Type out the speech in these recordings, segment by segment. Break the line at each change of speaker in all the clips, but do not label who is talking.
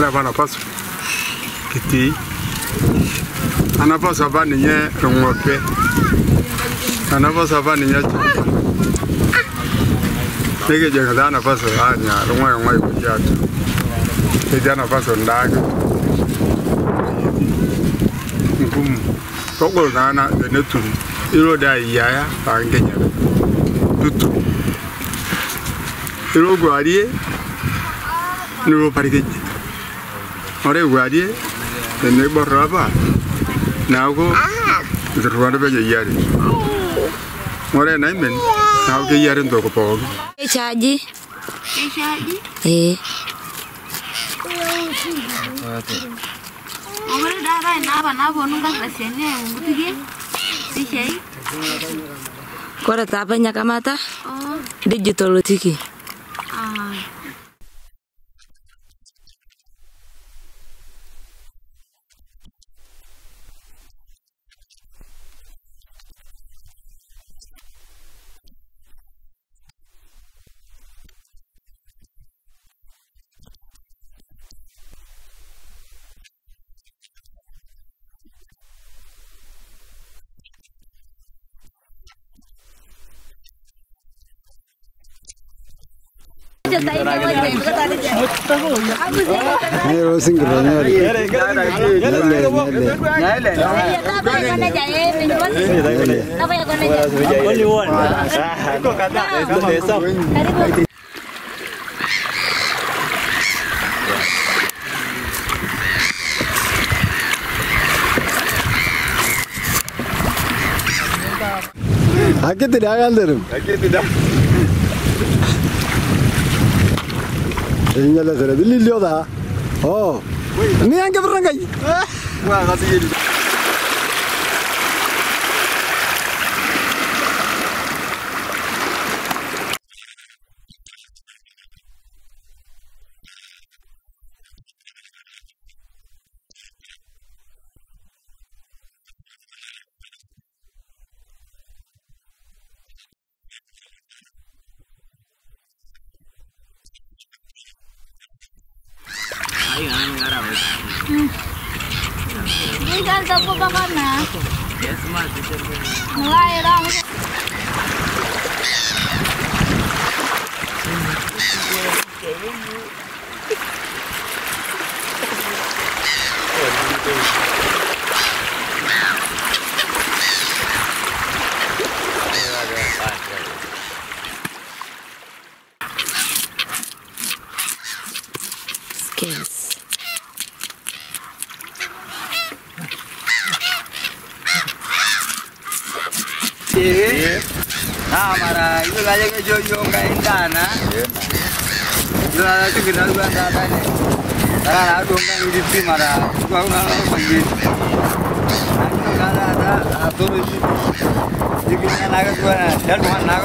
prɛba na paso kitei ana paso aba ne nyɛ rɔŋɔpɛ ana paso aba ne nyɛ jɔnpa ne ke jɛ ka taa na paso a nya rɔŋɔ rɔŋɔ yi ko jɛ ato ne jɛ na paso ndaage nkumu tɔgbɔ naana de ne tun iro da yaya a nke nyɛ tutu iro guarie ne ro. Ore guarie teneiborr apa neeku ilturrumani penyo eyiari ore enaimin neeku keyiari ntoki pookin
Keichaaji.
Keichaaji?
Ee.
Ore taata inaapa naaponu nkardasini eimu nkutukie pishai
Kore taa apa ina kamata
oo
digital otiki.
റോസിംഗ് ആക്കത്തില്ല ആകാൻ തരും.
ആക്കത്തില്ല
إني لا ترى باللي اليوم ده أوه مين قبل رنجي؟ ما
غازي Ni
ange berangai.
Ikan sapu pakana. Mulai orang Skills.
వచ్చేవి మన ఇల్లు అలాగే జోగి ఒక ఇంత అన్న ఇల్లు అలాంటి గిన్నెలు రాదని అలా నాకు ఇడిపి మన మంచి నాగ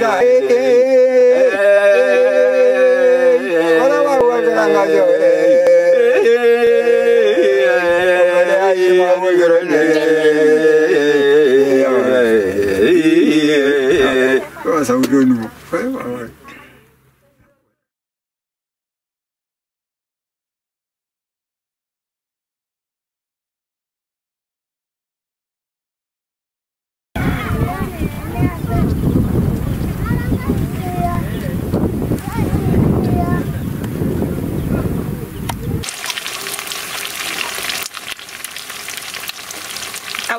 아닙니다. 바라바로 갈건 안 가죠. 이 마음을 그러네. 성교님.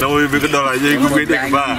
Đâu biết cái đó là gì
cũng biết được ba.